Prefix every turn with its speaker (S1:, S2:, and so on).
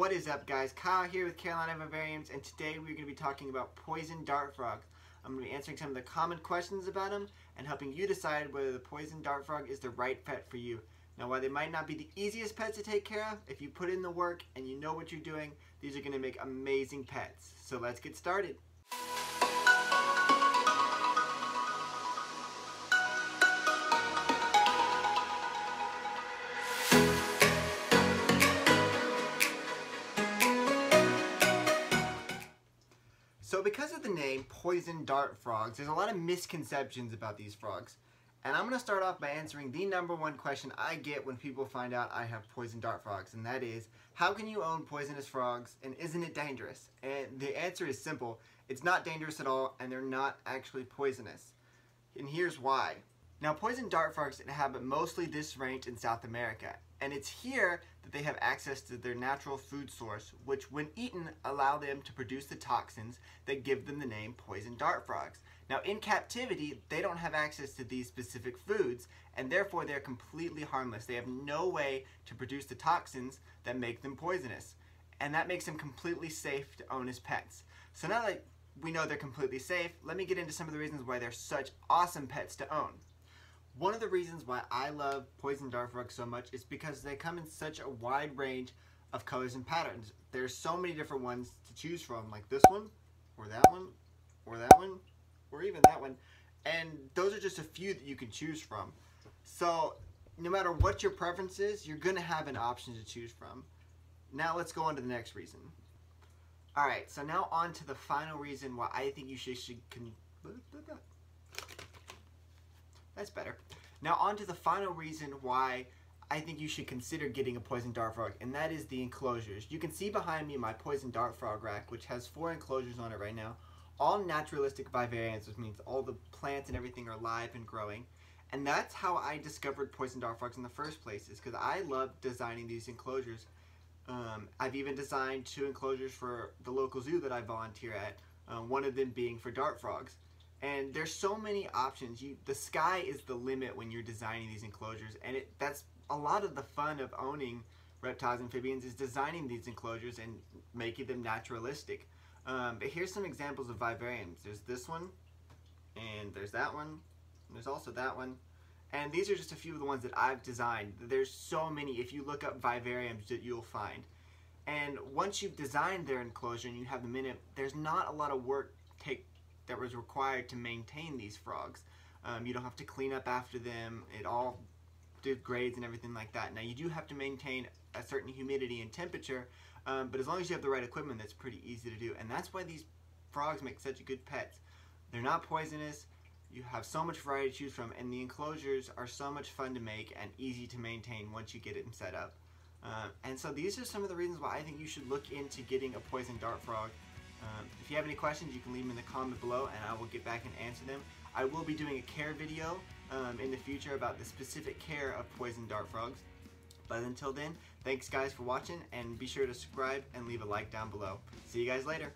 S1: What is up guys? Kyle here with Carolina Vivariums and today we're going to be talking about poison dart frogs. I'm going to be answering some of the common questions about them and helping you decide whether the poison dart frog is the right pet for you. Now while they might not be the easiest pets to take care of, if you put in the work and you know what you're doing, these are going to make amazing pets. So let's get started. So because of the name poison dart frogs, there's a lot of misconceptions about these frogs. And I'm going to start off by answering the number one question I get when people find out I have poison dart frogs, and that is, how can you own poisonous frogs and isn't it dangerous? And the answer is simple. It's not dangerous at all and they're not actually poisonous. And here's why. Now poison dart frogs inhabit mostly this range in South America, and it's here that they have access to their natural food source, which when eaten allow them to produce the toxins that give them the name poison dart frogs. Now in captivity, they don't have access to these specific foods, and therefore they're completely harmless. They have no way to produce the toxins that make them poisonous, and that makes them completely safe to own as pets. So now that we know they're completely safe, let me get into some of the reasons why they're such awesome pets to own. One of the reasons why I love poison dart frogs so much is because they come in such a wide range of colors and patterns. There's so many different ones to choose from, like this one, or that one, or that one, or even that one. And those are just a few that you can choose from. So no matter what your preference is, you're going to have an option to choose from. Now let's go on to the next reason. Alright, so now on to the final reason why I think you should, should that's better. Now on to the final reason why I think you should consider getting a poison dart frog, and that is the enclosures. You can see behind me my poison dart frog rack, which has four enclosures on it right now. All naturalistic vivariums, which means all the plants and everything are live and growing. And that's how I discovered poison dart frogs in the first place, is because I love designing these enclosures. Um, I've even designed two enclosures for the local zoo that I volunteer at, um, one of them being for dart frogs. And there's so many options. You, the sky is the limit when you're designing these enclosures, and it, that's a lot of the fun of owning reptiles and amphibians is designing these enclosures and making them naturalistic. Um, but here's some examples of vivariums. There's this one, and there's that one, there's also that one. And these are just a few of the ones that I've designed. There's so many, if you look up vivariums, that you'll find. And once you've designed their enclosure and you have them in it, there's not a lot of work take that was required to maintain these frogs. Um, you don't have to clean up after them. It all degrades and everything like that. Now you do have to maintain a certain humidity and temperature, um, but as long as you have the right equipment, that's pretty easy to do. And that's why these frogs make such good pets. They're not poisonous. You have so much variety to choose from, and the enclosures are so much fun to make and easy to maintain once you get it set up. Uh, and so these are some of the reasons why I think you should look into getting a poison dart frog. Um, if you have any questions, you can leave them in the comment below and I will get back and answer them. I will be doing a care video um, in the future about the specific care of poison dart frogs. But until then, thanks guys for watching and be sure to subscribe and leave a like down below. See you guys later.